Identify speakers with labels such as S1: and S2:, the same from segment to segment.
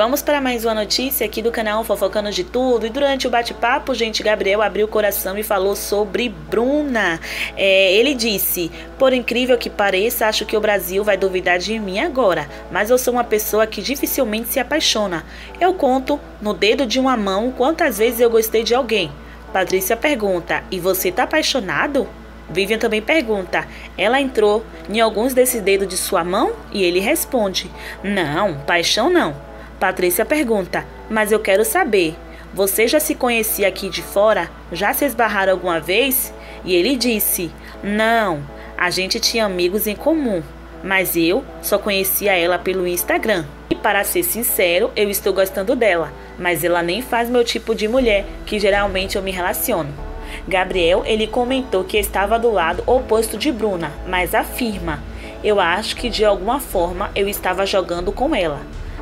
S1: Vamos para mais uma notícia aqui do canal Fofocando de Tudo. E durante o bate-papo, gente, Gabriel abriu o coração e falou sobre Bruna. É, ele disse: Por incrível que pareça, acho que o Brasil vai duvidar de mim agora, mas eu sou uma pessoa que dificilmente se apaixona. Eu conto no dedo de uma mão quantas vezes eu gostei de alguém. Patrícia pergunta: E você tá apaixonado? Vivian também pergunta: Ela entrou em alguns desses dedos de sua mão? E ele responde: Não, paixão não. Patrícia pergunta: Mas eu quero saber, você já se conhecia aqui de fora? Já se esbarraram alguma vez? E ele disse: Não, a gente tinha amigos em comum, mas eu só conhecia ela pelo Instagram. E para ser sincero, eu estou gostando dela, mas ela nem faz meu tipo de mulher que geralmente eu me relaciono. Gabriel, ele comentou que estava do lado oposto de Bruna, mas afirma: Eu acho que de alguma forma eu estava jogando com ela.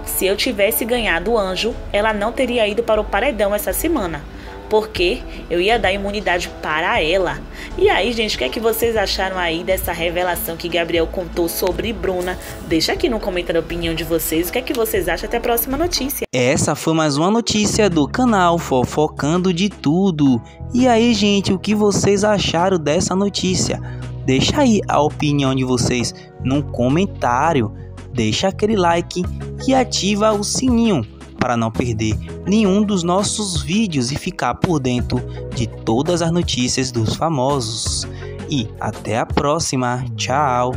S1: Se eu tivesse ganhado o anjo, ela não teria ido para o paredão essa semana. Porque eu ia dar imunidade para ela. E aí, gente, o que é que vocês acharam aí dessa revelação que Gabriel contou sobre Bruna? Deixa aqui no comentário a opinião de vocês. O que é que vocês acham? Até a próxima notícia.
S2: Essa foi mais uma notícia do canal Fofocando de Tudo. E aí, gente, o que vocês acharam dessa notícia? Deixa aí a opinião de vocês no comentário deixa aquele like e ativa o sininho para não perder nenhum dos nossos vídeos e ficar por dentro de todas as notícias dos famosos. E até a próxima, tchau!